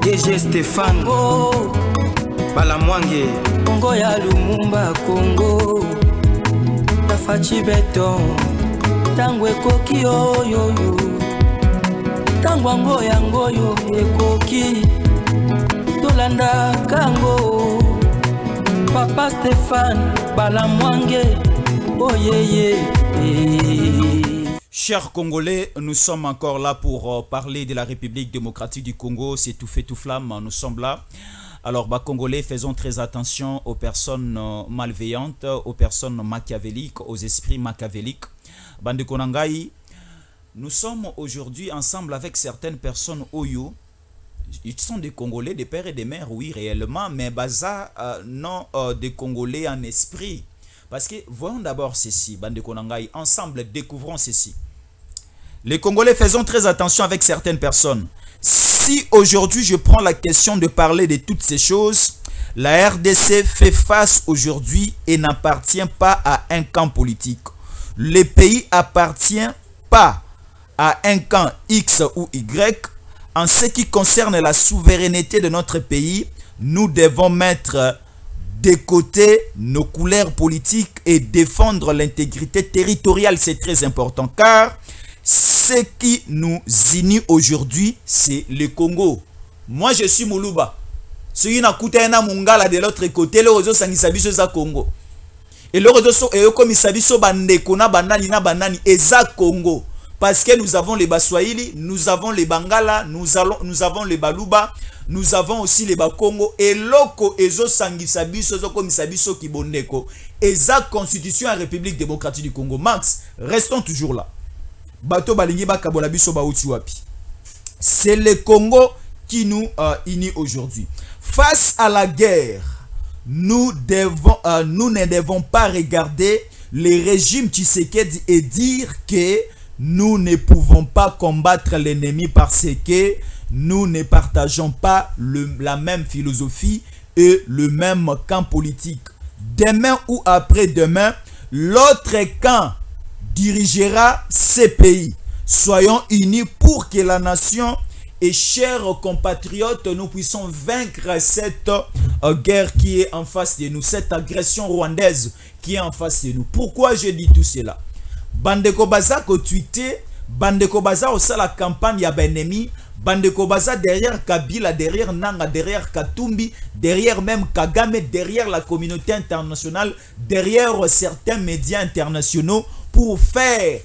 DG Stéphane oh. Bala Mwange Kongo ya Lumumba Kongo Tafachi beton Tango ekoki oyoyo oh, Tango ango yango yo ekoki Tolanda kango Papa Stéphane Bala Mwange Oyeye oh, yeah, yeah. hey. Chers Congolais, nous sommes encore là pour euh, parler de la République démocratique du Congo. C'est tout fait tout flamme, nous sommes là. Alors, bah, Congolais, faisons très attention aux personnes euh, malveillantes, aux personnes machiavéliques, aux esprits machiavéliques. Bande Konangai, nous sommes aujourd'hui ensemble avec certaines personnes Oyo. Ils sont des Congolais, des pères et des mères, oui, réellement, mais Baza, euh, non euh, des Congolais en esprit. Parce que voyons d'abord ceci, Bande Konangai, ensemble découvrons ceci. Les Congolais, faisons très attention avec certaines personnes. Si aujourd'hui je prends la question de parler de toutes ces choses, la RDC fait face aujourd'hui et n'appartient pas à un camp politique. Le pays appartient pas à un camp X ou Y. En ce qui concerne la souveraineté de notre pays, nous devons mettre côté nos couleurs politiques et défendre l'intégrité territoriale. C'est très important car ce qui nous unit aujourd'hui, c'est le Congo. Moi, je suis Moulouba. Celui na mungala de l'autre côté, le réseau za Congo. Et le réseau et comme biso bandeko na banani na banani eza Congo parce que nous avons les Baswahili, nous avons les Bangala, nous allons nous avons les Baluba, nous avons aussi les Bakongo et loko ezo sangisa biso zo komisa biso kibondeko. Eza constitution à République démocratique du Congo. Max, restons toujours là bato balingi bakabola biso bauti wapi? C'est le Congo qui nous euh, unit aujourd'hui face à la guerre nous devons euh, nous ne devons pas regarder les régimes Tshisekedi et dire que nous ne pouvons pas combattre l'ennemi parce que nous ne partageons pas la même philosophie et le même camp politique demain ou après-demain l'autre camp dirigera ces pays. Soyons unis pour que la nation et chers compatriotes, nous puissions vaincre cette euh, guerre qui est en face de nous, cette agression rwandaise qui est en face de nous. Pourquoi je dis tout cela? Bandeko Baza ko tweeté, Bandeko Baza au la campagne ya ennemi, Bandeko Baza derrière Kabila, derrière Nanga, derrière Katumbi, derrière même Kagame, derrière la communauté internationale, derrière certains médias internationaux pour faire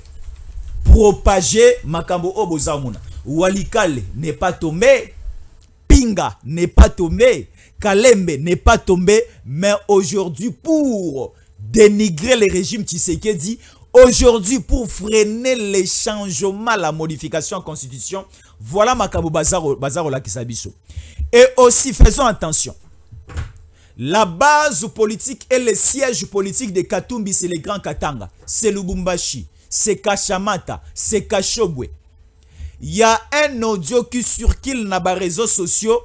propager Makambo Obozamuna. Walikale n'est pas tombé, Pinga n'est pas tombé, Kalembe n'est pas tombé, mais aujourd'hui pour dénigrer le régime Tshisekedi, aujourd'hui pour freiner les changements, la modification en constitution, voilà Makambo Bazaro, Bazaro. Et aussi, faisons attention. La base politique et le siège politique de Katumbi, c'est le Grand Katanga. C'est Lubumbashi, c'est Kachamata, c'est Kachobwe. Il y a un audio qui circule dans les réseaux sociaux.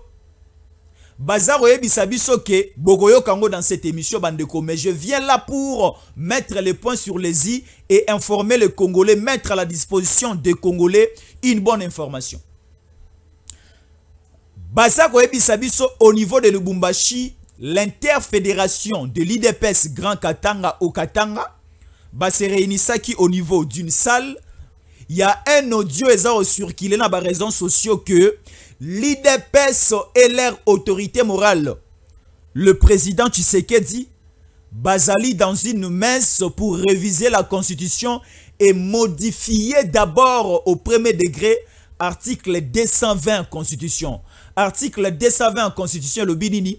Bazar biso ke Bogoyo Kango dans cette émission Bandeko mais je viens là pour mettre les points sur les i et informer les Congolais mettre à la disposition des Congolais une bonne information. Biso au niveau de Lubumbashi l'interfédération de l'IDPS Grand Katanga au Katanga va se réunir au niveau d'une salle. Il y a un audio circulé dans les réseaux sociaux que l'IDPS est leur autorité morale. Le président Tshisekedi Bazali dans une messe pour réviser la constitution et modifier d'abord au premier degré article 220 constitution. Article 220 constitution le Binini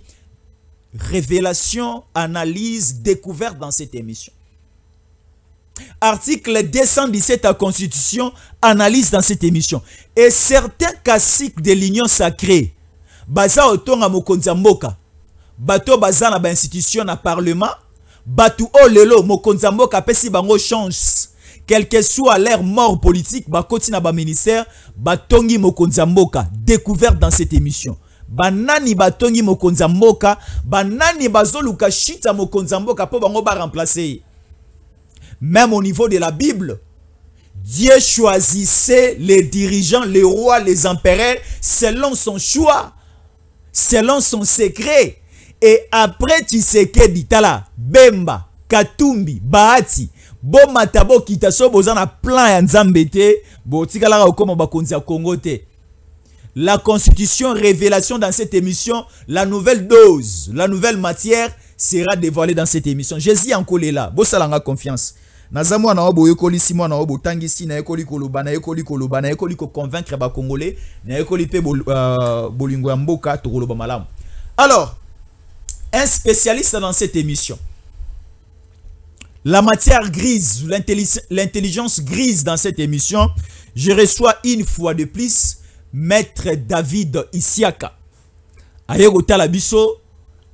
révélation, analyse, découverte dans cette émission. Article 217 de la Constitution, analyse dans cette émission. Et certains classiques de l'Union sacrée, baza otonga mokonzi mboka, bato baza na ba institution na parlement, batu o lelo mokonzi mboka pesi bango chance quel que soit leur mort politique, bakoti na ba ministère, batongi mokonzi mboka, découverte dans cette émission. banani batongi mokonzi mboka banani bazoluka shita mokonzi mboka mpo bango baremplace même au niveau de la bible dieu choisissait les dirigeants les rois les empereurs selon son choix selon son secret et après tshisekedi tala bemba katumbi bahati bomata bokita so boza na plan ya nzambe te botikalaka kokoma bakonzi ya kongo te. La constitution révélation dans cette émission la nouvelle dose la nouvelle matière sera dévoilée dans cette émission. Jésus ankolela bosalanga confiance. Naza mwana oyo boyekolisi mwana oyo botangisi nayekoli koloba nayekoli koloba nayekoli koconvaincre bacongolais nayekoli mpe bol, uh, bolingo ya mboka tokoloba malamu. Alors un spécialiste dans cette émission la matière grise l'intelligence grise dans cette émission je reçois une fois de plus maître david isiaka. Aye kotala biso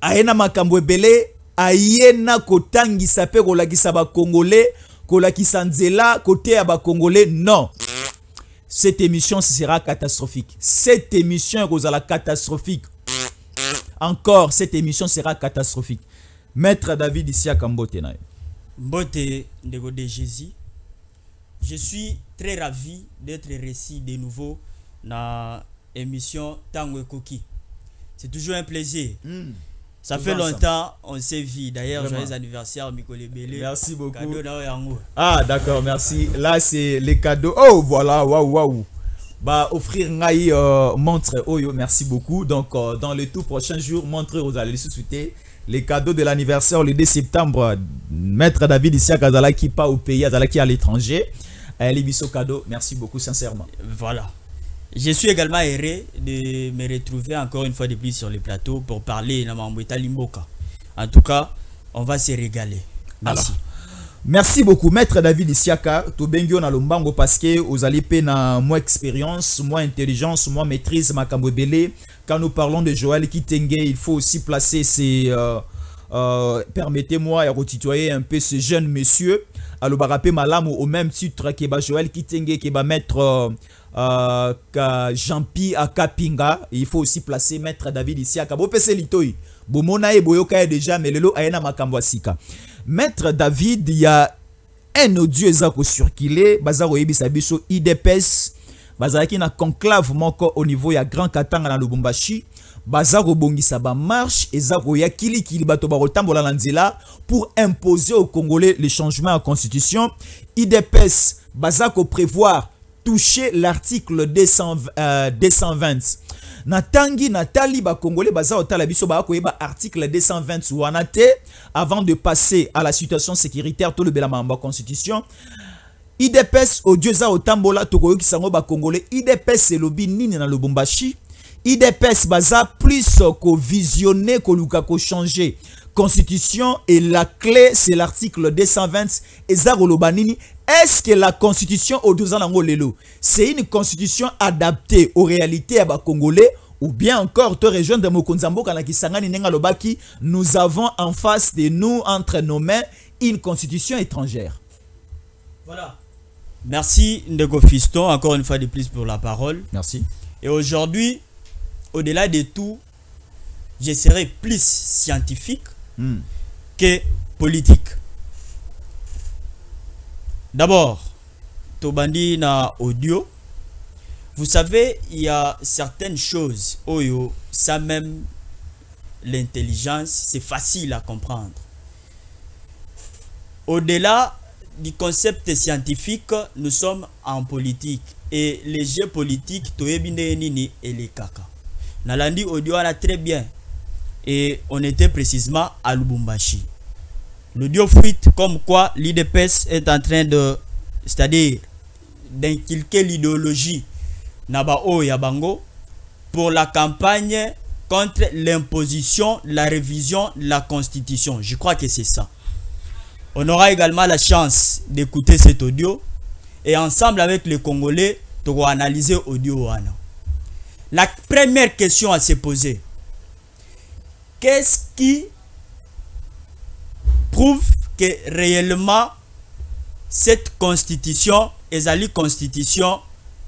aye na makambo ebele aye na kotangisa mpe kolakisa kolakisa nzela koteya bakongolais non. Cette émission sera catastrophique. Cette émission ekozala catastrophique. Encore cette émission sera catastrophique. Maître david isiaka mbote na ye mbote ndeko de jésus je suis très ravi d'être récit de nouveau na émission tango ekoki c'est toujours un plaisir mm. Ça fait longtemps, on s'est vu. D'ailleurs, joyeux anniversaire, Mikole Bélé. Merci beaucoup. Cadeau Ah, d'accord, merci. Là, c'est les cadeaux. Oh, voilà, waouh, waouh. Bah, offrir Ngai euh, montre. Oh, yo, merci beaucoup. Donc, euh, dans les tout prochains jours, montre aux allez souhaiter les cadeaux de l'anniversaire le 2 septembre. Maître David ici à Kazalaki, pas au pays, Kazalaki à l'étranger. Les bisous cadeaux. Merci beaucoup, sincèrement. Voilà. Je suis également heureux de me retrouver encore une fois de plus sur le plateau pour parler de Mamoueta Limboka. En tout cas, on va se régaler. Merci. Alors, merci beaucoup, Maître David Isiaka. Tobengio na lombango parce que vous allez na moins expérience, moins intelligence, moins maîtrise makambo. Quand nous parlons de Joël Kitenge, il faut aussi placer ses... Euh, euh, Permettez-moi de retitoyer un peu ce jeune monsieur. Alors, barape malam au même titre que Joël Kitenge, qui va mettre... Euh, euh, Jean-Pi à Kapinga. Il faut aussi placer Maître David ici à Kabo Pese Litoi. Bomona e boyoka déjà, mais lelo ayena makambo sika. Maître David, il y a un audio ezako circulé, bazaro yebisa biso IDPS, bazalaki na conclave moko au niveau ya Grand Katanga na Lubumbashi. baza kobongisa bamarche eza koya kilikili bato bakotambola pour imposer au congolais le changement ya constitution. Idps baza koprévoir toucher l'article 220 euh, natangi natali bakongolais baza kotala biso bakoyeba article 220 wana avant de passer à la situation sécuritaire tolobela makambo ya constitution idps audio eza kotambola tokoyokisa yango bakongolais idps elobi nini na lubumbashi? Idps baza plus kovisionne koluka kochanger constitution et la clé c'est l'article 220 eza koloba nini? Est-ce que la constitution au lelo c'est une constitution adaptée aux réalités à congolais ou bien encore te rejoindre Mokonzambo Kanakisangani Nenga Lobaki, nous avons en face de nous, entre nos mains, une constitution étrangère? Voilà. Merci Ndego Fiston, encore une fois de plus pour la parole. Merci. Et aujourd'hui, au-delà de tout, je serai plus scientifique hmm. que politique. D'abord, Tobandi na audio. Vous savez, il y a certaines choses, Oyo, ça même l'intelligence, c'est facile à comprendre. Au-delà du concept scientifique, nous sommes en politique. Et les jeux politiques, Nini et les Kaka. Nalandi audio a très bien. Et on était précisément à Lubumbashi. L'audio fuite comme quoi l'IDPS est en train de, c'est-à-dire d'inculquer l'idéologie Nabao Yabango pour la campagne contre l'imposition, la révision de la constitution. Je crois que c'est ça. On aura également la chance d'écouter cet audio et ensemble avec les Congolais, de analyser audio. La première question à se poser, qu'est-ce qui prouve que réellement cette constitution ezali constitution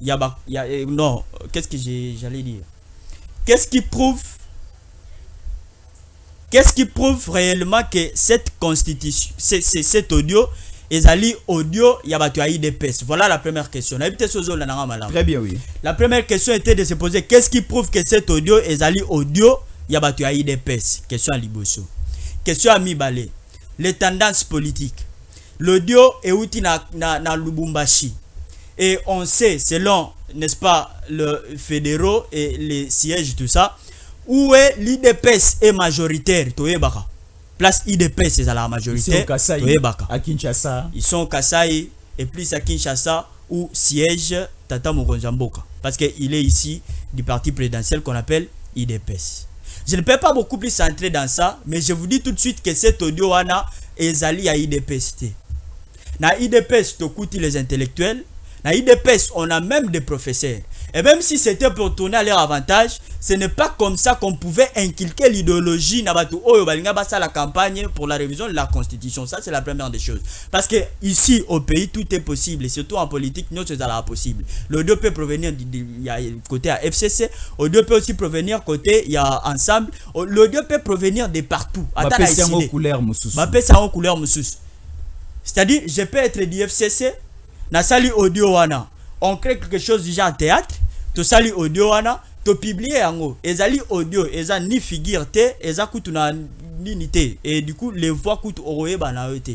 y a, y a non qu'est-ce que j'allais dire? Qu'est-ce qui prouve qu'est-ce qui prouve réellement que cette constitution c'est cet audio ezali audio ya bato ya IDPS voilà la première question. Très bien oui. La première question était de se poser qu'est-ce qui prouve que cet audio ezali audio ya bato ya idps question ya liboso question ya mibale les tendances politiques. L'audio euti na, na, na lubumbashi. Et on sait selon n'est-ce pas le fédéraux et les sièges tout ça où est l'idps est majoritaire toyebaka. Place idps ezalaka Ici au majoritaire Kasai, toyebaka. à Kinshasa. ils sont au Kasaï et plus à Kinshasa où siège Tata Mokonzi ya Mboka parce qu'il est ici du parti présidentiel qu'on appelle IDPS. Je ne peux pas beaucoup plus entrer dans ça, mais je vous dis tout de suite que cet audio wana ezali à IDPS te. Na IDPS tokuti les intellectuels, na IDPS on a même des professeurs. Et même si c'était pour tourner à leur avantage, ce n'est pas comme ça qu'on pouvait inculquer l'idéologie na batu oyo balinga la campagne pour la révision de la constitution. Ça c'est la première des choses. Parce que ici au pays tout est possible et surtout en politique nous c'est possible. L'audio peut provenir du, du- il y a côté à FCC, l'audio peut aussi provenir côté il y a ensemble, l'audio peut provenir de partout. C'est-à-dire je peux être du fcc nasali audio wana on crée quelque chose déjà en théâtre tosali audio wana topiblie yango. Ezali audio eza ni figure te eza kutu na nini te. Et du coup les voix kutu okoyeba na te.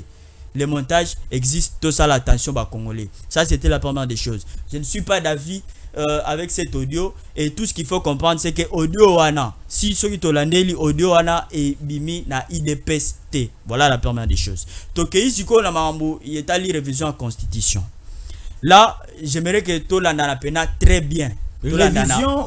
Le montage existe tosala attention bacongolais ça c'était la première des choses. Je ne suis pas d'avis euh, avec cet audio. Et tout ce qu'il faut comprendre c'est que audio wana si soki tolandeli audio wana ebimi na idps te voilà la première des choses. Tokei sikoyo na makambo etali révision constitution. Là j'aimerais que tolandana pena très bien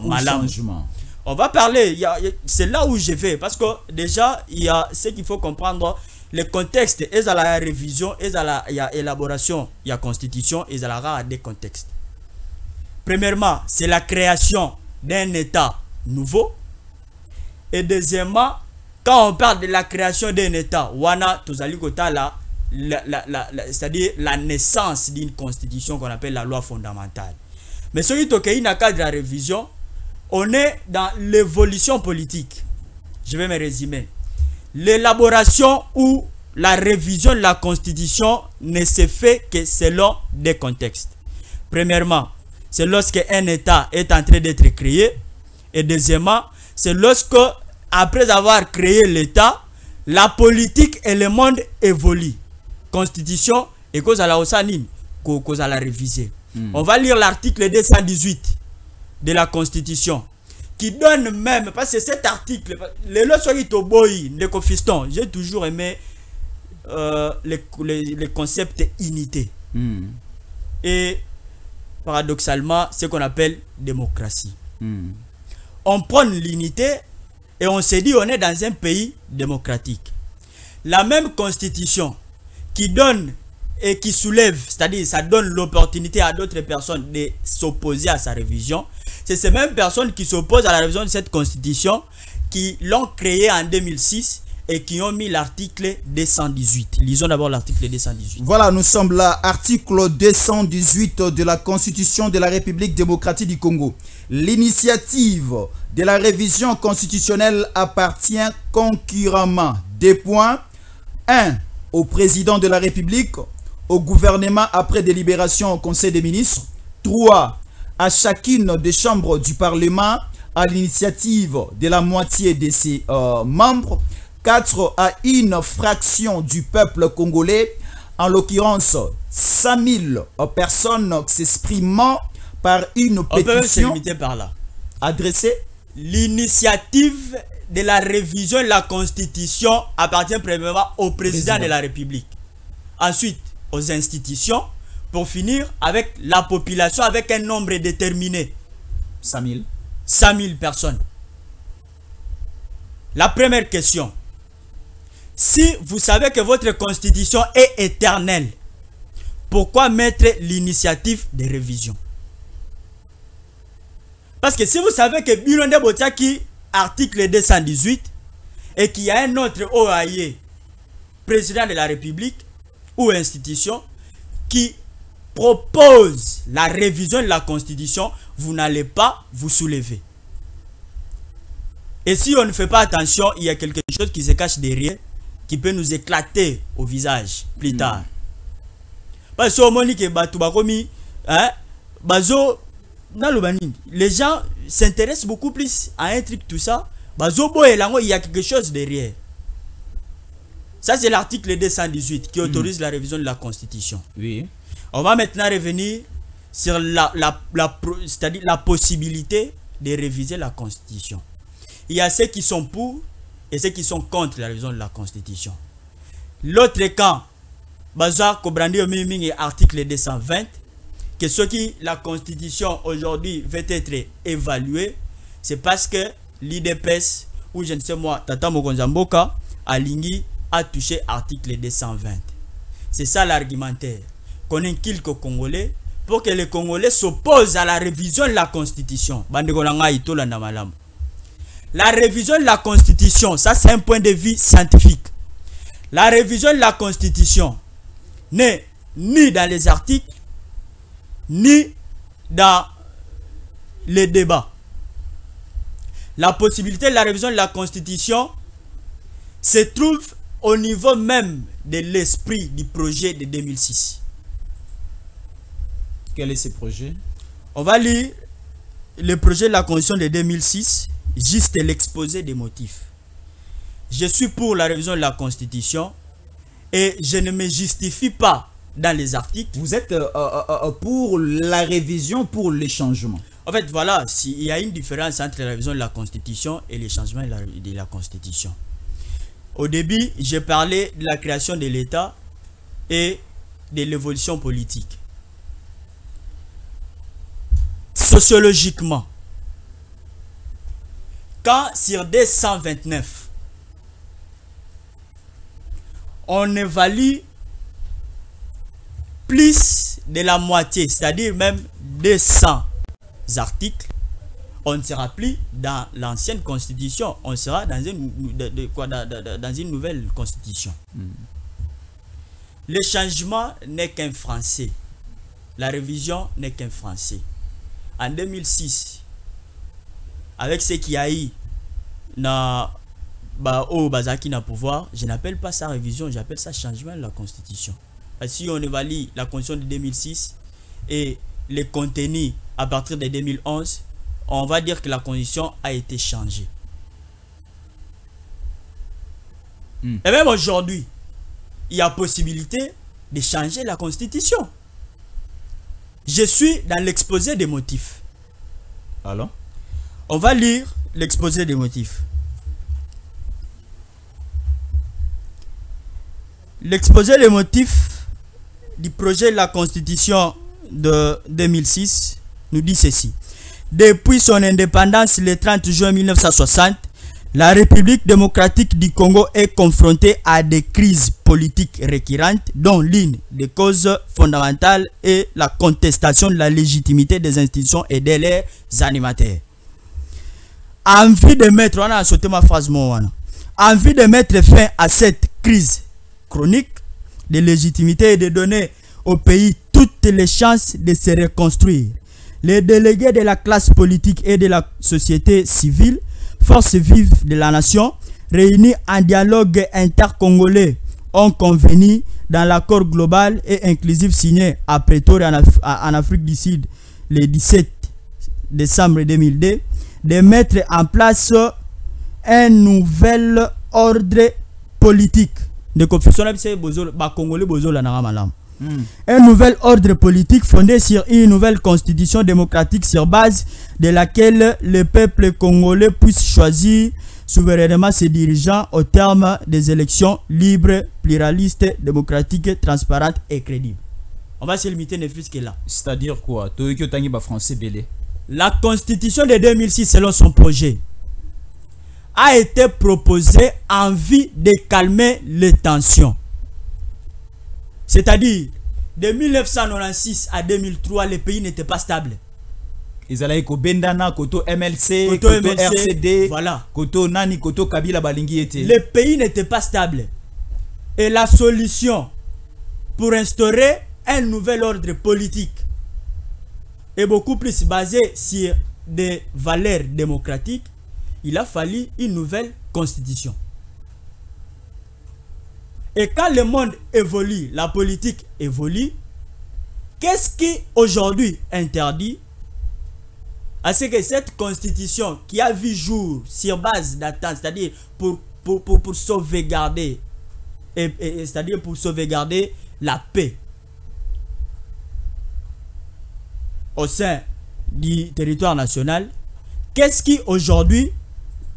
ou changement On va parler, c'est là où je vais, parce que déjà, il y a ce qu'il faut comprendre, le contexte, et à la révision, et à la il y a élaboration, il y a constitution, et à la des contextes. Premièrement, c'est la création d'un État nouveau. Et deuxièmement, quand on parle de la création d'un État, wana la, la, la- c'est-à-dire la naissance d'une constitution qu'on appelle la loi fondamentale. Mais ce qui le cadre de la révision, on est dans l'évolution politique. Je vais me résumer. L'élaboration ou la révision de la constitution ne se fait que selon des contextes. Premièrement, c'est lorsque un État est en train d'être créé. Et deuxièmement, c'est lorsque, après avoir créé l'État, la politique et le monde évoluent. Constitution et cause à la Osanine, cause à la réviser. On va lire l'article 218 de la Constitution qui donne même, parce que cet article, les leçons toboy, les fiston, j'ai toujours aimé euh, les, les, les concepts unité. Hmm. Et paradoxalement, ce qu'on appelle démocratie. Hmm. On prend l'unité et on se dit on est dans un pays démocratique. La même constitution qui donne et qui soulève, c'est-à-dire ça donne l'opportunité à d'autres personnes de s'opposer à sa révision, c'est ces mêmes personnes qui s'opposent à la révision de cette constitution qui l'ont créée en 2006 et qui ont mis l'article 218. Lisons d'abord l'article 218. Voilà, nous sommes là, article 218 de la Constitution de la République démocratique du Congo. L'initiative de la révision constitutionnelle appartient concurremment des points 1 au président de la République, au gouvernement après délibération au Conseil des ministres, 3 à chacune des chambres du Parlement à l'initiative de la moitié de ses euh, membres, 4 à une fraction du peuple congolais, en l'occurrence 5000 personnes s'exprimant par une On peut pétition limiter par là. adressée L'initiative de la révision de la Constitution appartient premièrement au président, Président. de la République. Ensuite, aux institutions. Pour finir, avec la population, avec un nombre déterminé. 5000. 100 000 personnes. La première question. Si vous savez que votre constitution est éternelle, pourquoi mettre l'initiative de révision? Parce que si vous savez que Bilonde Botiaki, article 218, et qu'il y a un autre OAIE, président de la République ou institution, qui propose la révision de la Constitution, vous n'allez pas vous soulever. Et si on ne fait pas attention, il y a quelque chose qui se cache derrière, qui peut nous éclater au visage plus tard. Parce que bakomi, hein, nini, les gens s'intéressent beaucoup plus à un truc tout ça. yango il y a quelque chose derrière ça c'est l'article 218 qui autorise la révision de la constitution. Oui. on va maintenant revenir sur la, la, la, la possibilité de réviser la constitution. Il y a ceux qui sont pour et ceux qui sont contre la révision de la constitution. L'autre camp baza kobrandi mingi article 220 que ce qui la constitution aujourd'hui va être évaluée c'est parce que l'IDPS ou je ne sais moi Tata Mokonza Mboka alingi a touché article 220 c'est ça l'argumentaire. Qu'on inculque aux Congolais pour que les Congolais s'opposent à la révision de la constitution. La révision de la constitution ça c'est un point de vue scientifique. La révision de la constitution n'est ni dans les articles ni dans les débats. La possibilité de la révision de la Constitution se trouve au niveau même de l'esprit du projet de 2006. Quel est ce projet? On va lire le projet de la Constitution de 2006, juste l'exposé des motifs. Je suis pour la révision de la Constitution et je ne me justifie pas dans les articles Vous êtes euh, euh, euh, pour la révision, pour les changements. En fait, voilà, s'il y a une différence entre la révision de la Constitution et les changements de la, de la Constitution. Au début, j'ai parlé de la création de l'État et de l'évolution politique. Sociologiquement, quand sur des 129, on évalue plus de la moitié, c'est-à-dire même 200 articles, on ne sera plus dans l'ancienne constitution, on sera dans une, de- de- quoi, dans, une nouvelle constitution. Le changement n'est qu'un français. La révision n'est qu'un français. En 2006, avec ce qui a eu na bah, au Bazaki na pouvoir, je n'appelle pas ça révision, j'appelle ça changement de la constitution. Parce que si on évalue la constitution de 2006 et les contenus à partir de 2011, on va dire que la constitution a été changée. Hmm. Et même aujourd'hui, il y a possibilité de changer la constitution. Je suis dans l'exposé des motifs. Alors On va lire l'exposé des motifs. L'exposé des motifs du projet de la constitution de 2006 nous dit ceci. Depuis son indépendance le 30 juin 1960, la République démocratique du Congo est confrontée à des crises politiques récurrentes dont l'une des causes fondamentales est la contestation de la légitimité des institutions et de leurs animateurs. Envie de mettre ma envie de mettre fin à cette crise chronique de légitimité et de donner au pays toutes les chances de se reconstruire les délégués de la classe politique et de la société civile forces vives de la nation réunis en dialogue intercongolais ont convenu dans l'accord global et inclusif signé à Pretoria en, Af- en Afrique du Sud le 17 décembre 2002 de mettre en place un nouvel ordre politique. Bakongolais bozolandaka malamu un nouvel ordre politique fondé sur une nouvelle constitution démocratique sur base de laquelle le peuple congolais puisse choisir souverainement ses dirigeants au terme des élections libres, pluralistes, démocratiques, transparentes et crédibles. On va se limiter ne fût-ce que là. C'est-à-dire quoi? Toyoki Otangi ba français. La constitution de 2006, selon son projet, a été proposée en vue de calmer les tensions. C'est-à-dire, de 1996 à 2003, le pays n'était pas stable. ezalaki kobendana koto mlc Koto koto, MLC, rcd voilà. koto nani koto kabila balingi ete Le pays n'était pas stable. Et la solution pour instaurer un nouvel ordre politique est beaucoup plus basée sur des valeurs démocratiques. Il a fallu une nouvelle constitution. Et quand le monde évolue, la politique évolue, qu'est-ce qui aujourd'hui interdit? À ce que cette constitution qui a vu jour sur base d'attente, c'est-à-dire pour, pour, pour, pour sauvegarder, et, c'est-à-dire pour sauvegarder la paix au sein du territoire national, qu'est-ce qui aujourd'hui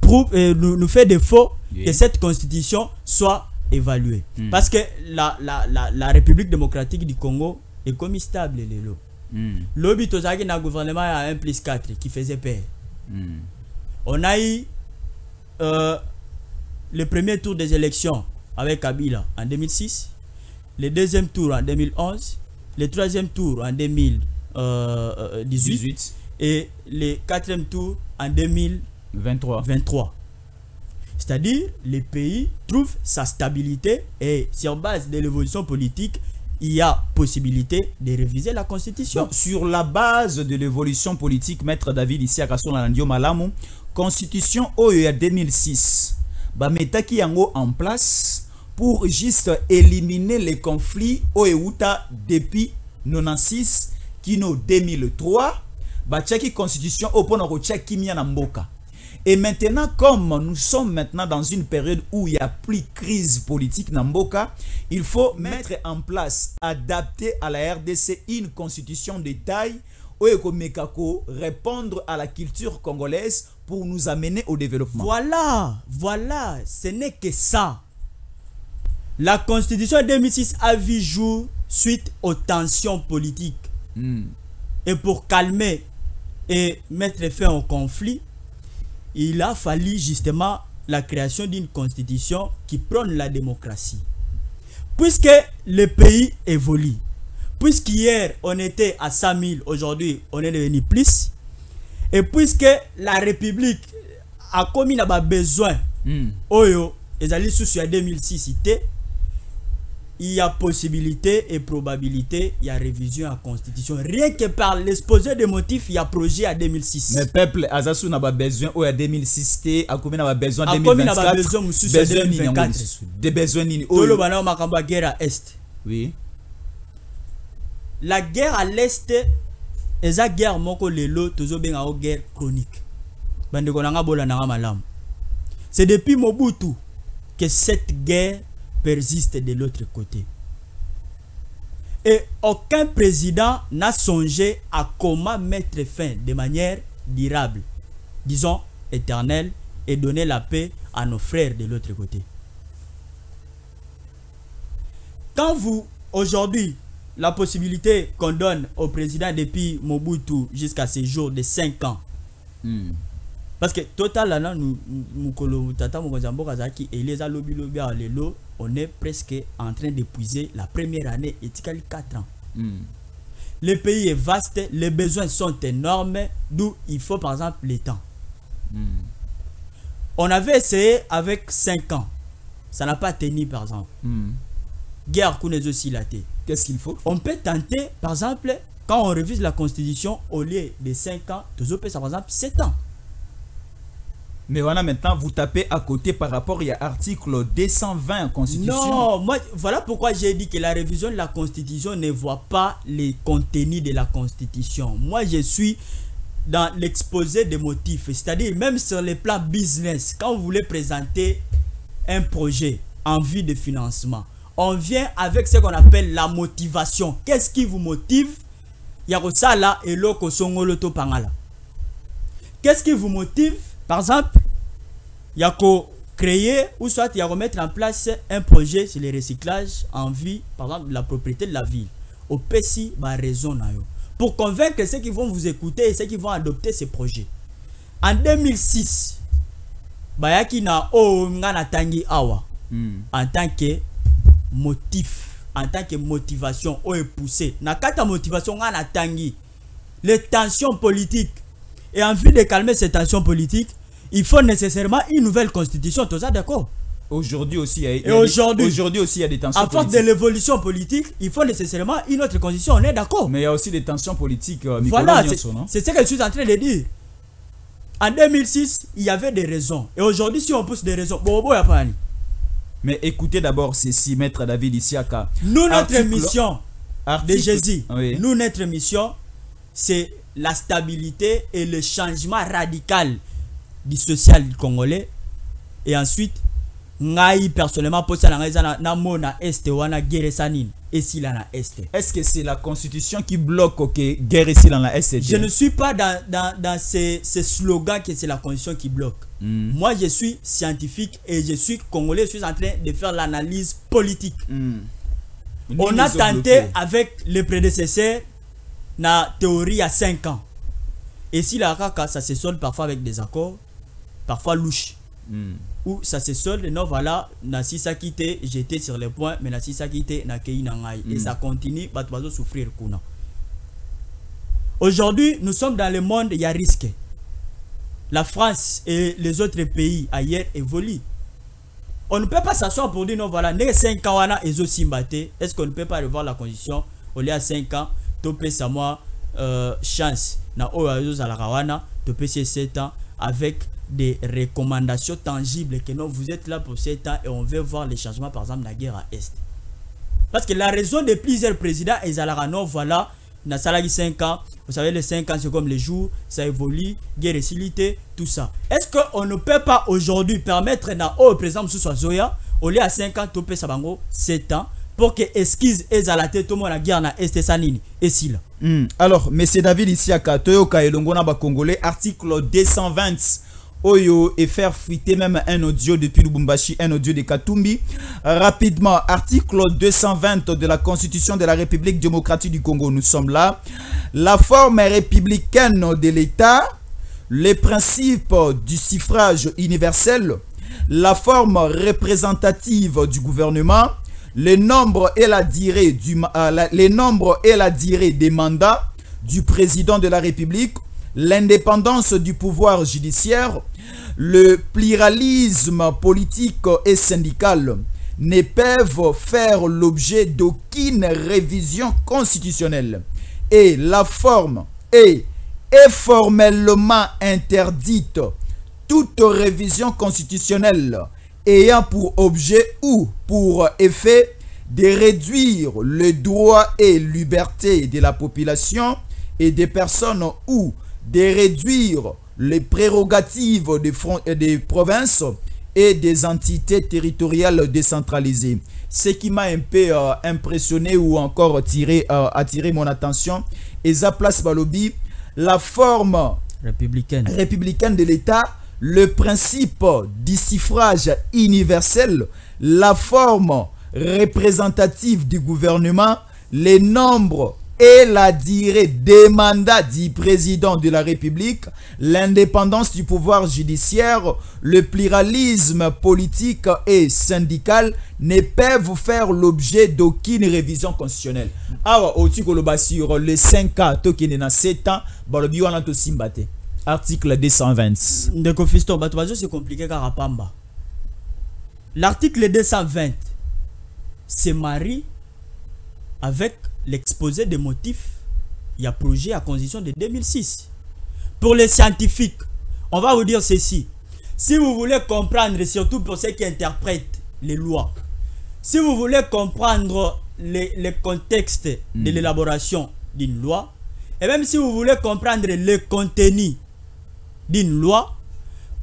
prouve, euh, nous, nous fait défaut Oui. que cette constitution soit évaluée Hmm. Parce que la, la, la, la République démocratique du Congo est comme stable, les lots. Hmm, Lobby Tozaki na gouvernement à 1 plus 4 qui faisait peur. hmm. On a eu euh, le premier tour des élections avec Kabila en 2006, le deuxième tour en 2011, le troisième tour en 2018 18, et le quatrième tour en 2023. 23. C'est-à-dire, le pays trouve sa stabilité et sur base de l'évolution politique, il y a possibilité de réviser la constitution. Sur la base de l'évolution politique, Maître David ici à Kassola Nandio Malamu, Constitution ya 2006, bametaki yango en place pour juste éliminer les conflits oyo euta depuis 96 kino 2003, batiaki constitution oyo mpona kotia kimia na mboka. Et maintenant, comme nous sommes maintenant dans une période où il y a plus crise politique dans Mboka, il faut mettre en place, adapter à la RDC une constitution de taille où Mekako répondre à la culture congolaise pour nous amener au développement. Voilà, voilà, ce n'est que ça. La constitution de 2006 a vu jour suite aux tensions politiques. Hmm. Et pour calmer et mettre fin au conflit, il a fallu justement la création d'une constitution qui prône la démocratie. Puisque le pays évolue, puisqu'hier on était à 100 000, aujourd'hui on est devenu plus, et puisque la République a commis là besoin, Hmm. oyo, ezali sous ya 2006 cité, il y a possibilité et probabilité, il y a révision à la constitution. Rien que par l'exposé des motifs, il y a projet à 2006. Mais peuple azasu na ba besoin oyo ya 2006 te akomi na ba besoin Akomi na ba 2024 besoin mosusu ya besoin nini yango 2024. lisusu de besoin nini oyo bana makambo ya guerre à est. oui La guerre à l'est, eza guerre moko lelo tozobenga o guerre chronique. Bola nanga malamu. C'est depuis Mobutu que cette guerre persiste de l'autre côté. Et aucun président n'a songé à comment mettre fin de manière durable, disons éternelle, et donner la paix à nos frères de l'autre côté. Quand vous, aujourd'hui, la possibilité qu'on donne au président depuis Mobutu jusqu'à ce jour de 5 ans, Hmm. parce que total là nous mokonzi ya mboka azalaki eleza lobi lobi ya lelo on est presque en train d'épuiser la première année etikali 4 ans Hmm. le pays est vaste les besoins sont énormes d'où il faut par exemple le temps Hmm. on avait essayé avec 5 ans ça n'a pas tenu par exemple Hmm. guerre kuna aussi la qu'est-ce qu'il faut? On peut tenter par exemple quand on révise la constitution au lieu de 5 ans tozopesa par exemple 7 ans mais voilà maintenant vous tapez à côté par rapport il y a article 220 constitution Non, moi, voilà pourquoi j'ai dit que la révision de la Constitution ne voit pas les contenus de la Constitution. Moi, je suis dans l'exposé des motifs. C'est-à-dire, même sur le plan business, quand vous voulez présenter un projet en vue de financement, on vient avec ce qu'on appelle la motivation. Qu'est-ce qui vous motive? Yakosala et loko songolo to pangala. Qu'est-ce qui vous motive? Par exemple, il y a créer ou soit il y a qu'à mettre en place un projet sur le recyclage en vue, par exemple, de la propriété de la ville. Au PSI, bah, raison. Pour convaincre ceux qui vont vous écouter et ceux qui vont adopter ces projets. En 2006, bayaki na tangi awa Hmm. en tant que motif, en tant que motivation ou poussé. Na kata motivation tangi les tensions politiques et en vue de calmer ces tensions politiques, il faut nécessairement une nouvelle constitution, tout ça d'accord? Aujourd'hui aussi il y a, il y a Et des- aujourd'hui- aujourd'hui aussi il y a des tensions À force de l'évolution politique, il faut nécessairement une autre constitution, on est d'accord? Mais il y a aussi des tensions politiques euh, Voilà, c'est ce que je suis en train de dire. En 2006, il y avait des raisons. Et aujourd'hui, si on pousse des raisons, bon, bon, y a pas mais écoutez d'abord ceci maître David Isiaka Nous, notre Article- mission de article- Jésus, oui. nous, notre mission, c'est la stabilité et le changement radical du social congolais. Et ensuite ngai personnellement na ngai eza na- namona este wana guerre esa nini esila na este Est-ce que c'est la constitution qui bloque que guerre ici dans la SCD je ne suis pas dans, dans, dans ces, ces slogans que c'est la condition qui bloque. Mm. moi je suis scientifique et je suis congolais je suis en train de faire l'analyse politique. Mm. on a tenté avec les prédécesseurs na théorie à 5 ans. Et si la kaka ça se solde parfois avec des accords parfois louches Mm. ou ça se solde non voilà na sisa quitté j'étais sur le point mais na sisa quitté na kei na ngai. Et ça continue bato bazo souffrir kuna. Aujourd'hui nous sommes dans le monde il y a risque. La France et les autres pays ailleurs évoluent. On ne peut pas s'asseoir pour dire non voilà ndenge 5 ans wana ezosimba te. Est-ce qu'on ne peut pas revoir la condition? Au lieu ya 5 ans topesa mwa euh, chance. Na oyo ezozalaka wana topesi 7 ans avec des recommandations tangibles que non vous êtes là pour 7 ans et on veut voir les changements par exemple la guerre à est. Parce que la raison de plusieurs présidents ezalaka non voilà nasalaki 5 ans. Vous savez les 5 ans c'est comme les jours ça évolue guerre esilité tout ça. Est-ce qu'on ne peut pas aujourd'hui permettre na oyo président mosusu azoya au lieu ya 5 ans topesa bango 7 ans pour que esquisse ezala te tomona guerre na este esa nini esila Mm. Alors, Monsieur David Isiaka, Toyoka et Longona Congolais, article 220. Oyo et faire fuiter même un audio depuis Lubumbashi, un audio de Katumbi. Rapidement, article 220 de la Constitution de la République démocratique du Congo. Nous sommes là. La forme républicaine de l'État, les principes du suffrage universel, la forme représentative du gouvernement, le nombre et la durée du euh, les nombres et la durée des mandats du président de la République, l'indépendance du pouvoir judiciaire, le pluralisme politique et syndical ne peuvent faire l'objet d'aucune révision constitutionnelle. Et la forme est, formellement interdite. Toute révision constitutionnelle ayant pour objet ou pour effet de réduire les droits et libertés de la population et des personnes ou de réduire les prérogatives des, euh, des provinces et des entités territoriales décentralisées. Ce qui m'a un peu euh, impressionné ou encore tiré, euh, attiré mon attention, et ça place Balobi, la forme républicaine républicaine de l'État, le principe du suffrage universel, la forme représentative du gouvernement, les nombres et la durée des mandats du président de la République, l'indépendance du pouvoir judiciaire, le pluralisme politique et syndical ne peuvent faire l'objet d'aucune révision constitutionnelle. Oti koloba sur les 5 ans, tokende na 7 ans, balobi wana to simbate. Article 220. ndeko fiston bato bazo se compliqué kaka pamba l'article 220 se marie avec l'exposé des motifs il y a projet à constitution de 2006 pour les scientifiques on va vous dire ceci. Si vous voulez comprendre et surtout pour ceux qui interprètent les lois si vous voulez comprendre les, les contextes de l'élaboration d'une loi et même si vous voulez comprendre le contenu d'une loi,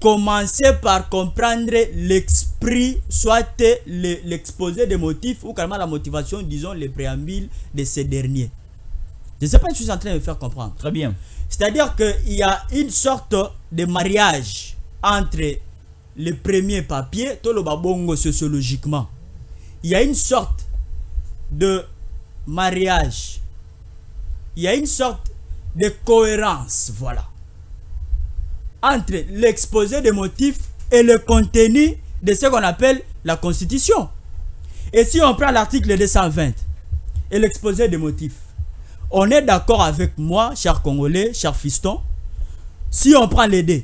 commencez par comprendre l'esprit, soit le- l'exposé des motifs ou carrément la motivation, disons, les préambules de ces derniers. Je ne sais pas si je suis en train de me faire comprendre. Très bien. C'est-à-dire qu'il y a une sorte de mariage entre le premier papier, tout le babongo sociologiquement. Il y a une sorte de mariage. Il y a une sorte de cohérence, voilà. Entre l'exposé des motifs et le contenu de ce qu'on appelle la Constitution. Et si on prend l'article 220 et l'exposé des motifs, on est d'accord avec moi, cher Congolais, cher fiston, si on prend les deux,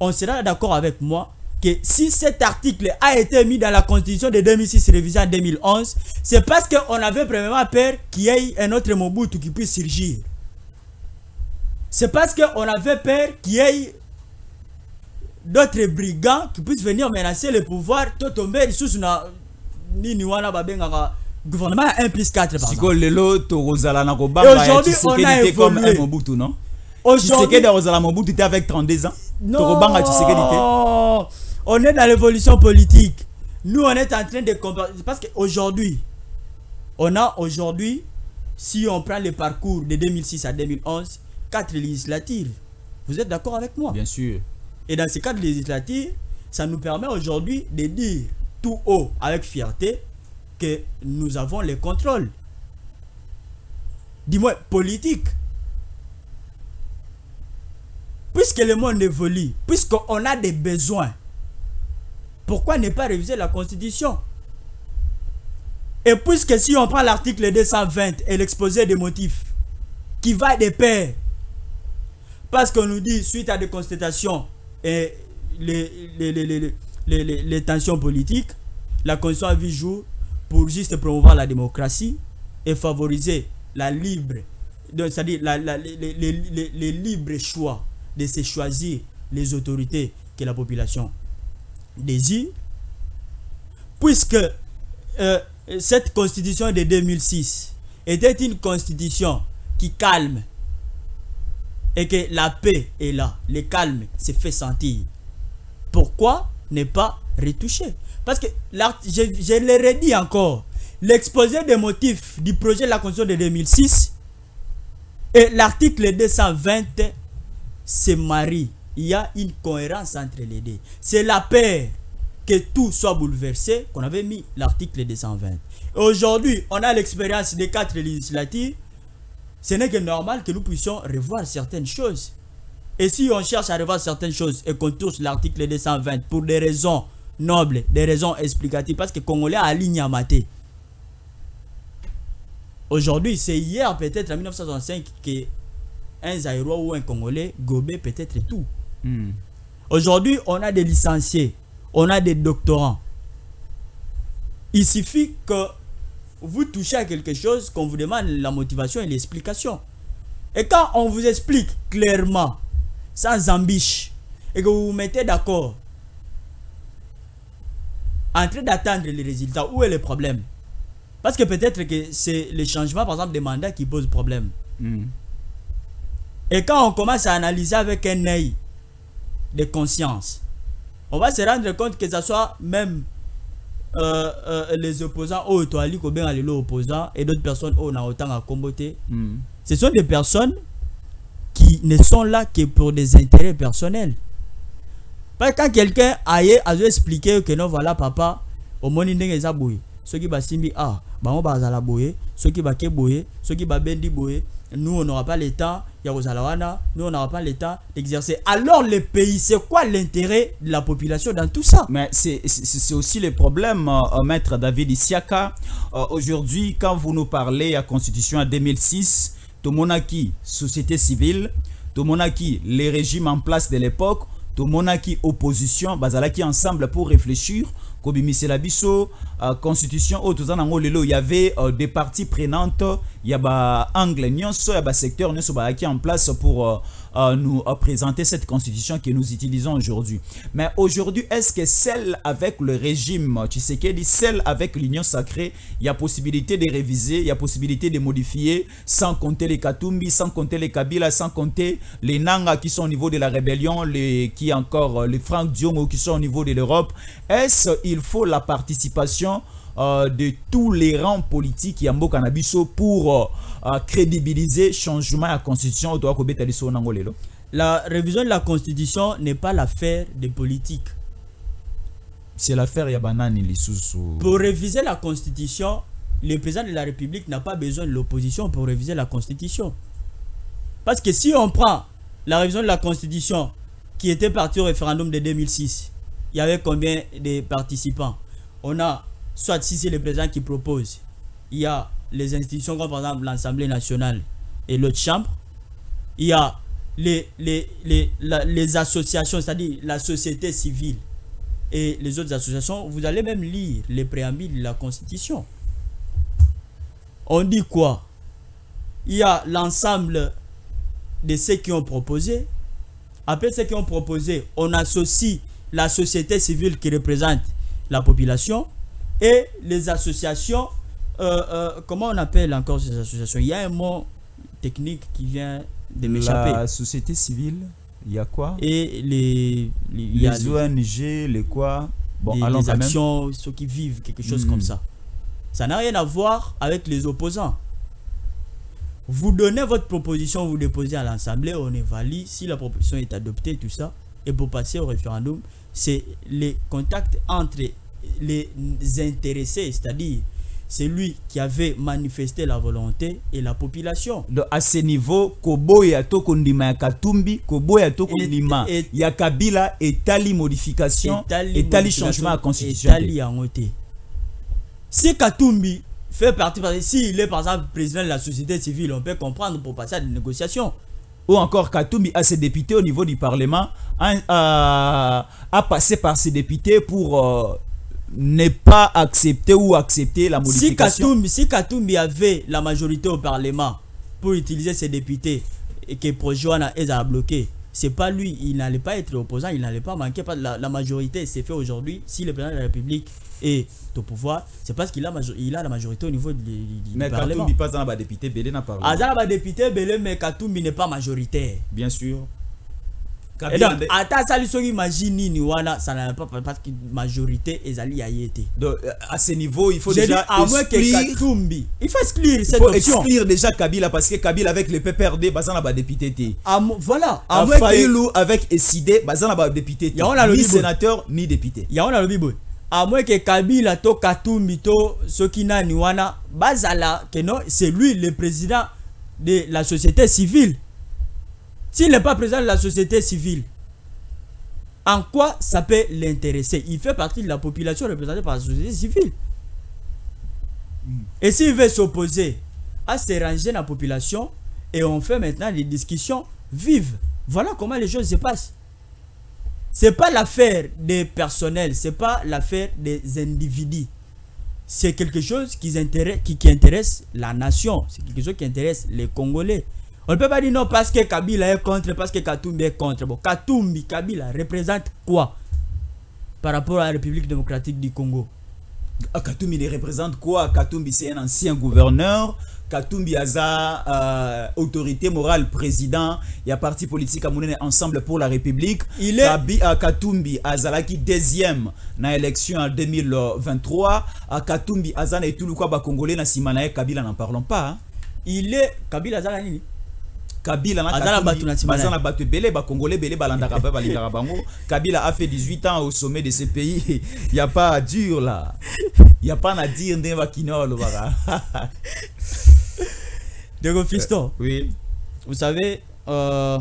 on sera d'accord avec moi que si cet article a été mis dans la constitution de 2006 révisée en 2011, c'est parce qu'on avait premièrement peur qu'il y ait un autre Mobutu qui puisse surgir. C'est parce qu'on avait peur qu'il y ait d'autres brigands qui puissent venir menacer le pouvoir, tout tomber sous une nini wana babengaka gouvernement 1 plus 4 par exemple. Siko lelo tokozala na Et kobanga ya Tshisekedi te comme un Mobutu, non? Tshisekedi ozala Mobutu était avec 32 ans. Torobanga Tshisekedi te. On est dans l'évolution politique. Nous, on est en train de comparer. Parce qu'aujourd'hui, on a aujourd'hui, si on prend le parcours de 2006 à 2011, quatre législatives. Vous êtes d'accord avec moi? Bien sûr. Et dans ces quatre législatives, ça nous permet aujourd'hui de dire tout haut, avec fierté, que nous avons les contrôles. Dis-moi, politique. Puisque le monde évolue, puisqu'on a des besoins, pourquoi ne pas réviser la Constitution? Et puisque si on prend l'article 220 et l'exposé des motifs, qui va de pair, parce qu'on nous dit, suite à des constatations et les, les, les, les, tensions politiques, la Constitution a vu jour pour juste promouvoir la démocratie et favoriser la libre, c'est-à-dire les libres choix de se choisir les autorités que la population désire. Puisque euh, cette constitution de 2006 était une constitution qui calme et que la paix est là, le calme se fait sentir. Pourquoi ne pas retoucher? Parce que, je, je le redis encore, l'exposé des motifs du projet de la Constitution de 2006 et l'article 220 se marient. Il y a une cohérence entre les deux. C'est la paix que tout soit bouleversé qu'on avait mis l'article 220. Et Aujourd'hui, on a l'expérience des quatre législatives ce n'est que normal que nous puissions revoir certaines choses. Et si on cherche à revoir certaines choses et qu'on touche l'article 220 pour des raisons nobles, des raisons explicatives, parce que Congolais a mater. Aujourd'hui, c'est hier peut-être en 1965 que un Zaïrois ou un Congolais gobait peut-être tout. Hmm. Aujourd'hui, on a des licenciés, on a des doctorants. Il suffit que vous touchez à quelque chose, qu'on vous demande la motivation et l'explication. Et quand on vous explique clairement, sans ambiche, et que vous vous mettez d'accord, en train d'attendre les résultats, où est le problème? Parce que peut-être que c'est le changement, par exemple, des mandats qui pose problème. Hmm. Et quand on commence à analyser avec un œil de conscience, on va se rendre compte que ce soit même euh, euh, les opposants au Toali Kobeng les opposants et d'autres personnes au na autant à comboter. Hmm. Ce sont des personnes qui ne sont là que pour des intérêts personnels. Parce que quand quelqu'un a expliqué que non voilà papa au moni ndenge eza boye soki basimbi ah bango bazala boye soki bake boye soki babendi boye nous on n'aura pas le temps nous on n'aura pas le temps d'exercer alors le pays c'est quoi l'intérêt de la population dans tout ça? Mais c'est aussi le problème, euh, maître David Isiaka. Euh, Aujourd'hui, quand vous nous parlez à Constitution en 2006, tout monarchie, société civile, tout monarchie, les régimes en place de l'époque, tout monarchie, opposition, bazalaki ensemble pour réfléchir. Kobimisela biso euh, constitution oyo toza nango lelo il y avait euh, des parties prenantes. Il y a ba angle nyonso ya ba secteur nyonso bayaki en place pour euh, euh, nous euh, présenter cette constitution que nous utilisons aujourd'hui. Mais aujourd'hui est-ce que celle avec le régime Tshisekedi celle avec l'union sacrée il y a possibilité de réviser il y a possibilité de modifier sans compter les Katumbi sans compter les Kabila sans compter les Nanga qui sont au niveau de la rébellion les qui encore les Franck Diongo qui sont au niveau de l'Europe? Est-ce il faut la participation euh, de tous les rangs politiques ya mboka na biso pour euh, euh, crédibiliser changement ya constitution. Oyo toya kobeta liso nango lelo. La révision de la constitution n'est pas l'affaire des politiques. C'est l'affaire ya banani lisusu. Pour réviser la constitution, le président de la République n'a pas besoin de l'opposition pour réviser la constitution. Parce que si on prend la révision de la constitution qui était partie au référendum de 2006, il y avait combien de participants? On a, soit si c'est le président qui propose, il y a les institutions comme par exemple l'Assemblée nationale et l'autre chambre, il y a les, les, les, les associations, c'est-à-dire la société civile et les autres associations, vous allez même lire les préambules de la Constitution. On dit quoi? Il y a l'ensemble de ceux qui ont proposé. Après ceux qui ont proposé, on associe la société civile qui représente la population et les associations. euh, euh, comment on appelle encore ces associations? Il y a un mot technique qui vient de m'échapper. La société civile, il y a quoi? Et les, les, Les ONG, les quoi? Bon, quand même. actions, ceux qui vivent quelque chose Mm. comme ça. Ça n'a rien à voir avec les opposants. Vous donnez votre proposition, vous déposez à l'Assemblée, on évalue si la proposition est adoptée, tout ça. Et pour passer au référendum, c'est les contacts entre les intéressés, c'est-à-dire celui qui avait manifesté la volonté et la population. Donc, à ce niveau koboya to kondima ya katumbi koboya to kondima Et- et- ya kabila etali modification Etali etali modification, changement à constitution etali. Si Katumbi fait partie, s'il est par exemple président de la société civile, on peut comprendre pour passer à des négociations. ou encore Katumbi à ses députés au niveau du Parlement a, a- a passé par ses députés pour euh, ne pas accepter ou accepter la Si modification. Si Katumbi avait la majorité au Parlement pour utiliser ses députés et que Projoana est à bloquer, c'est pas lui, il n'allait pas être opposant, il n'allait pas manquer. Pas la, la majorité s'est fait aujourd'hui. Si le président de la République est au pouvoir, c'est parce qu'il a, il a la majorité au niveau du, du- Mais Parlement. Katumbi pas dans la député, Belé n'a. Aza ba député belé mais Katumbi n'est pas majoritaire. Bien sûr. Et donc ata sali soki imagine nini wana ça n'a pas parce que majorité ezali ya ye te. donc, euh, à ce niveau, il faut dit déjà à moins que Katumbi, il faut exclure il cette faut option. exclure déjà Kabila parce que Kabila avec le PPRD, bazan la député voilà, à moins Fayoulou avec Essidé, bazan la député on a le Ni sénateur ni député. ya wana lobi boye à moins que Kabila to Katumbi to soki nani wana bazala que non c'est lui le président de la société civile. S'il n'est pas président de la société civile, en quoi ça peut l'intéresser? Il fait partie de la population représentée par la société civile. Et s'il veut s'opposer à se ranger dans la population, et on fait maintenant des discussions vives. Voilà comment les choses se passent. C'est pas l'affaire des personnels, c'est pas l'affaire des individus. C'est quelque chose qui intéresse la nation, c'est quelque chose qui intéresse les Congolais. On ne peut pas dire non parce que Kabila est contre, parce que Katumbi est contre. Bon, Katumbi, Kabila représente quoi par rapport à la République démocratique du Congo? Ah, Katumbi il représente quoi? Katumbi c'est un ancien gouverneur. Katumbi Aza, euh, autorité morale, président. Il y a parti politique à Mounene Ensemble pour la République. Il est- Kabi, euh, Katumbi Azalaki deuxième dans l'élection en 2023. À Katumbi Azana et tout le quoi Congolais na Simanae Kabila n'en parlons pas. hein. Il est Kabila Zala Kabila na na balandaka balingaka bango. Kabila a fait 18 ans au sommet de ce pays. Il y a pas à dire là. Il y a pas à dire ndé ba kino lo bara. Dego Fiston, Oui. vous savez, euh,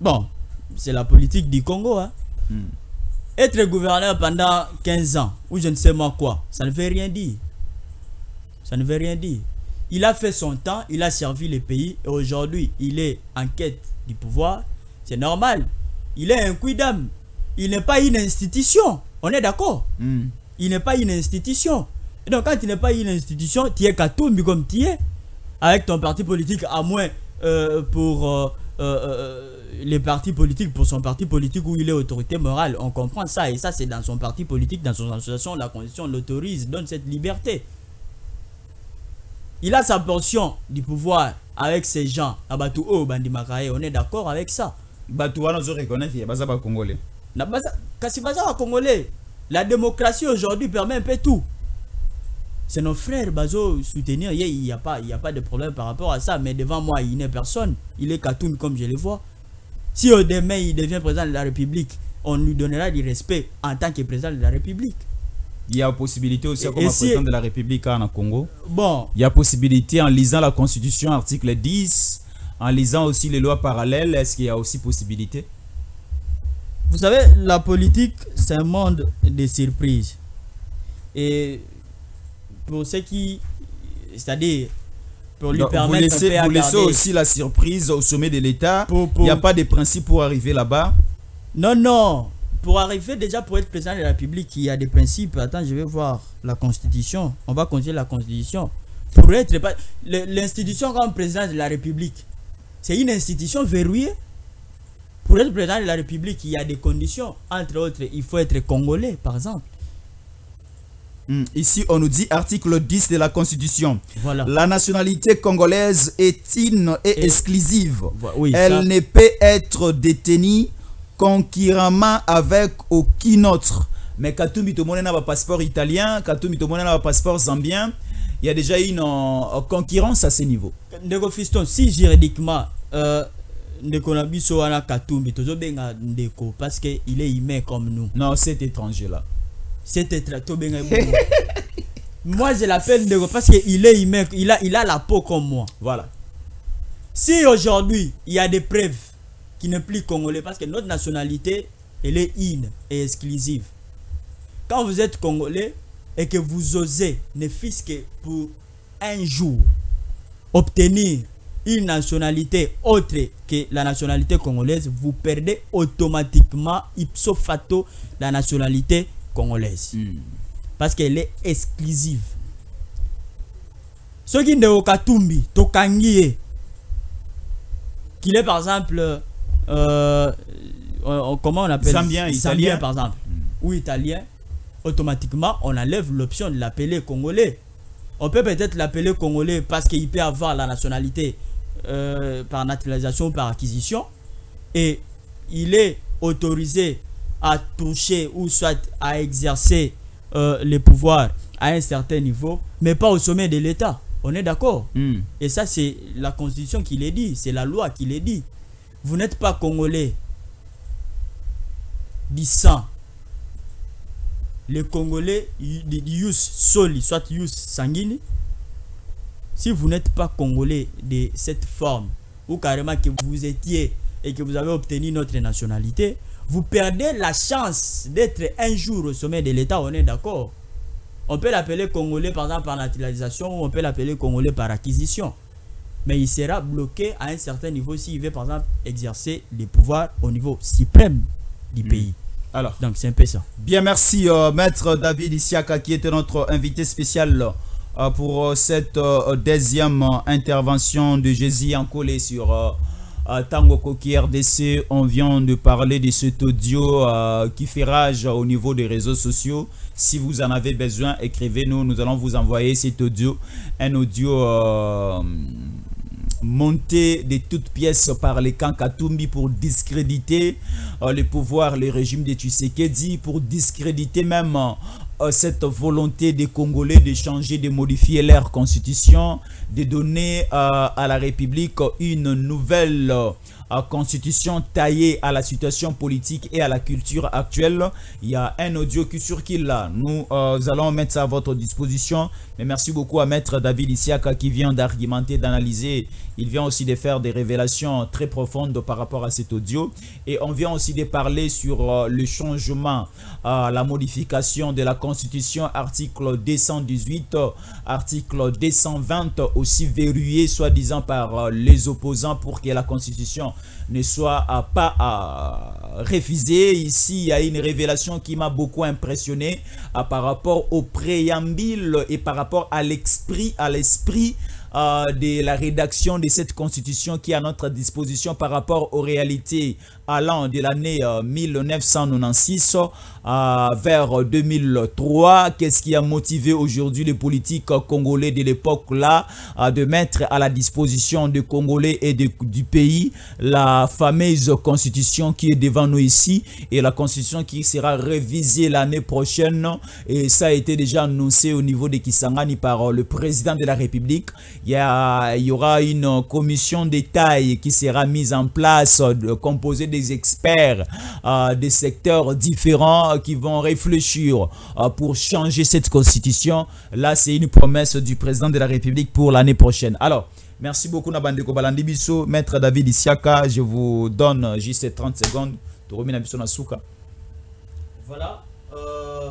bon, c'est la politique du Congo. Hein. Hmm. Être gouverneur pendant 15 ans, ou je ne sais moi quoi, ça ne veut rien dire. Ça ne veut rien dire. Il a fait son temps, il a servi le pays, et aujourd'hui, il est en quête du pouvoir. C'est normal. Il est un quidam. Il n'est pas une institution. On est d'accord Hmm. il n'est pas une institution. Et donc, quand il n'est pas une institution, tu es Katumbi comme tu es, avec ton parti politique, à moins euh, pour euh, euh, euh, les partis politiques, pour son parti politique où il est autorité morale. On comprend ça, et ça, c'est dans son parti politique, dans son association, la Constitution l'autorise, donne cette liberté. Il a sa portion du pouvoir avec ces gens. Abatu O, Bandi Makaye, on est d'accord avec ça. Batu wana zo reconnaître ya baza ba congolais. Kasi baza congolais la démocratie aujourd'hui permet un peu tout c'est nos frères bazo soutenir il n'y a pas il y a pas de problème par rapport à ça mais devant moi il n'est personne il est Katoum comme je le vois si au demain il devient président de la République on lui donnera du respect en tant que président de la République Il y a possibilité aussi Et- comme et si- président de la République en Congo. bon Il y a possibilité en lisant la Constitution article 10, en lisant aussi les lois parallèles, est-ce qu'il y a aussi possibilité? Vous savez, la politique, c'est un monde de surprises. Et pour ceux qui, c'est-à-dire, pour lui Donc, vous permettre laissez, à vous laissez aussi la surprise au sommet de l'État. Il n'y a pas de principe pour arriver là-bas? Non, non. Pour arriver déjà pour être président de la République, il y a des principes. Attends, je vais voir la Constitution. On va continuer la Constitution. Pour être l'institution comme président de la République, c'est une institution verrouillée. Pour être président de la République, il y a des conditions. Entre autres, il faut être congolais, par exemple. Hmm, Ici, on nous dit article 10 de la Constitution. Voilà. La nationalité congolaise est une et Et- exclusive. Oui, Elle ça- ne peut être détenue concurremment avec aucun autre. Mais Katumbi Tomone n'a pas passeport italien, Katumbi Tomone n'a pas passeport zambien. Il y a déjà une euh, concurrence à ce niveau. ndeko fiston si juridiquement euh, ndeko wana katumbi tozobenga ndeko parce que il est humain comme nous Non, cet étranger-là. tobenga bongo. moi je l'appelle ndeko parce que il est humain il a, il a la peau comme moi Voilà. si aujourd'hui il y a des preuves qui n'est plus congolais parce que notre nationalité elle est une et exclusive. Quand vous êtes congolais et que vous osez ne fût-ce que pour un jour obtenir une nationalité autre que la nationalité congolaise vous perdez automatiquement ipso facto la nationalité congolaise. Hmm. parce qu'elle est exclusive. Soki ndeko katumbi tokangi ye qu'il est par exemple euh, euh, comment on appelle Zambien, italien. par exemple ou italien automatiquement on enlève l'option de l'appeler congolais on peut peut-être l'appeler congolais parce qu'il peut avoir la nationalité euh, par naturalisation ou par acquisition et il est autorisé à toucher ou soit à exercer euh, les pouvoirs à un certain niveau, mais pas au sommet de l'État. On est d'accord Hmm. Et ça, c'est la Constitution qui le dit, c'est la loi qui le dit. Vous n'êtes pas congolais du sang. Les Congolais, Yus Soli, soit Yus Sanguini, si vous n'êtes pas congolais de cette forme, ou carrément que vous étiez et que vous avez obtenu notre nationalité, vous perdez la chance d'être un jour au sommet de l'État, on est d'accord On peut l'appeler congolais par exemple par naturalisation ou on peut l'appeler congolais par acquisition. Mais il sera bloqué à un certain niveau s'il veut par exemple exercer les pouvoirs au niveau suprême du pays. Alors, Donc c'est un peu ça. Bien, merci, euh, Maître David Isiaka, qui était notre invité spécial euh, pour euh, cette euh, deuxième intervention de Jésus en collé sur Tango Koki RDC. On vient de parler de cet audio qui fait rage au niveau des réseaux sociaux. Si vous en avez besoin, écrivez-nous. Nous allons vous envoyer cet audio. Un audio euh, monté de toutes pièces par les camps Katumbi pour discréditer euh, le pouvoir, le régime de Tshisekedi, pour discréditer même euh, cette volonté des Congolais de changer, de modifier leur constitution, de donner euh, à la République une nouvelle constitution taillée à la situation politique et à la culture actuelle. Il y a un audio qui circule là. Nous euh, allons mettre ça à votre disposition. Mais merci beaucoup à Maître David Isiaka qui vient d'argumenter, d'analyser. Il vient aussi de faire des révélations très profondes par rapport à cet audio. Et on vient aussi de parler sur euh, le changement, euh, la modification de la Constitution, article 218, euh, article 220, aussi verrouillé, soi-disant par les opposants pour que la Constitution ne soit euh, pas euh, refusée. Ici, il y a une révélation qui m'a beaucoup impressionné euh, par rapport au préambule et par rapport à l'esprit, à l'esprit de la rédaction de cette constitution qui est à notre disposition par rapport aux réalités allant de l'année euh, 1996 euh, vers 2003. Qu'est-ce qui a motivé aujourd'hui les politiques euh, congolais de l'époque là euh, de mettre à la disposition des Congolais et de- du pays la fameuse constitution qui est devant nous ici et la constitution qui sera révisée l'année prochaine? Et ça a été déjà annoncé au niveau de Kisangani par euh, le président de la République. Il y, il y aura une euh, commission de taille qui sera mise en place, euh, de- composée des experts euh, des secteurs différents qui vont réfléchir euh, pour changer cette constitution. Là, c'est une promesse du président de la République pour l'année prochaine. Alors, merci beaucoup Nabandeko Balandi Biso, Maître David Isiaka. Je vous donne juste 30 secondes. Voilà. euh,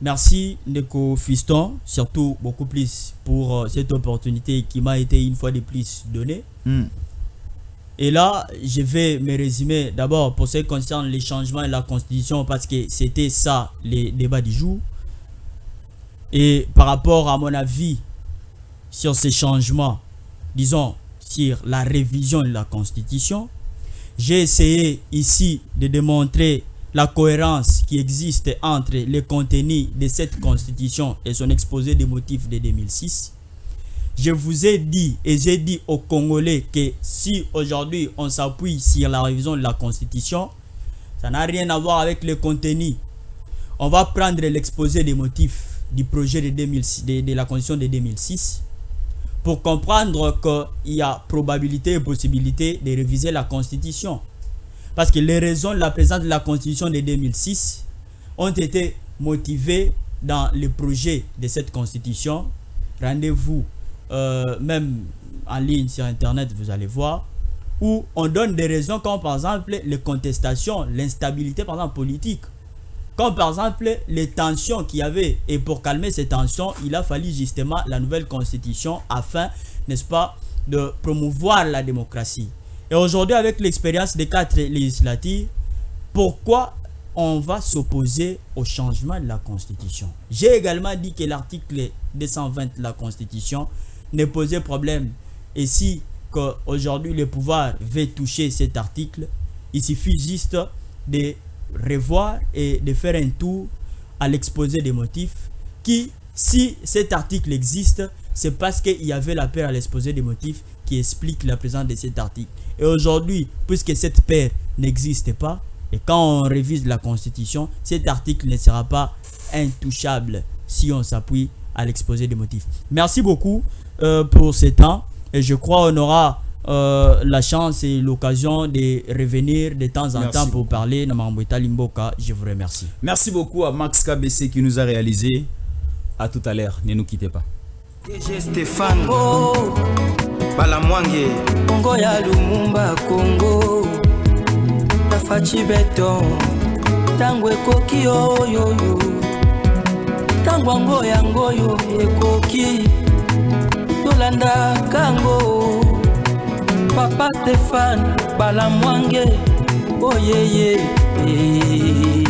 merci Ndeko Fiston, surtout beaucoup plus pour cette opportunité qui m'a été une fois de plus donnée. Hmm. Et là, je vais me résumer d'abord pour ce qui concerne les changements et la constitution parce que c'était ça les débats du jour. Et par rapport à mon avis sur ces changements, disons sur la révision de la constitution, j'ai essayé ici de démontrer la cohérence qui existe entre le contenu de cette constitution et son exposé des motifs de 2006. Je vous ai dit et j'ai dit aux Congolais que si aujourd'hui on s'appuie sur la révision de la constitution, ça n'a rien à voir avec le contenu. On va prendre l'exposé des motifs du projet de, 2006, de, de la constitution de 2006 pour comprendre qu'il y a probabilité et possibilité de réviser la constitution. Parce que les raisons de la présence de la constitution de 2006 ont été motivées dans le projet de cette constitution. Rendez-vous euh, même en ligne sur internet, vous allez voir, où on donne des raisons comme par exemple les contestations, l'instabilité par exemple politique. Comme par exemple les tensions qu'il y avait. Et pour calmer ces tensions, il a fallu justement la nouvelle constitution afin, n'est-ce pas, de promouvoir la démocratie. Et aujourd'hui, avec l'expérience des quatre législatives, pourquoi on va s'opposer au changement de la constitution? J'ai également dit que l'article 220 de la constitution ne posait problème. Et si qu'aujourd'hui le pouvoir veut toucher cet article, il suffit juste de revoir et de faire un tour à l'exposé des motifs qui, si cet article existe, c'est parce qu'il y avait la paire à l'exposé des motifs qui explique la présence de cet article. Et aujourd'hui, puisque cette paire n'existe pas, et quand on révise la Constitution, cet article ne sera pas intouchable si on s'appuie à l'exposé des motifs. Merci beaucoup euh, pour ce temps et je crois qu'on aura euh, la chance et l'occasion de revenir de temps en Merci. temps pour parler de Limboka. Je vous remercie. Merci beaucoup à Max KBC qui nous a réalisé. À tout à l'heure. Ne nous quittez pas. DG Stéphane oh Balamwange kongo ya lumumba kongo ya faci beton ntango ekoki oyoyo ntango yango yango oyo ekoki tolandaka ngo papa stefane balamwange oyeye oh, yeah, yeah.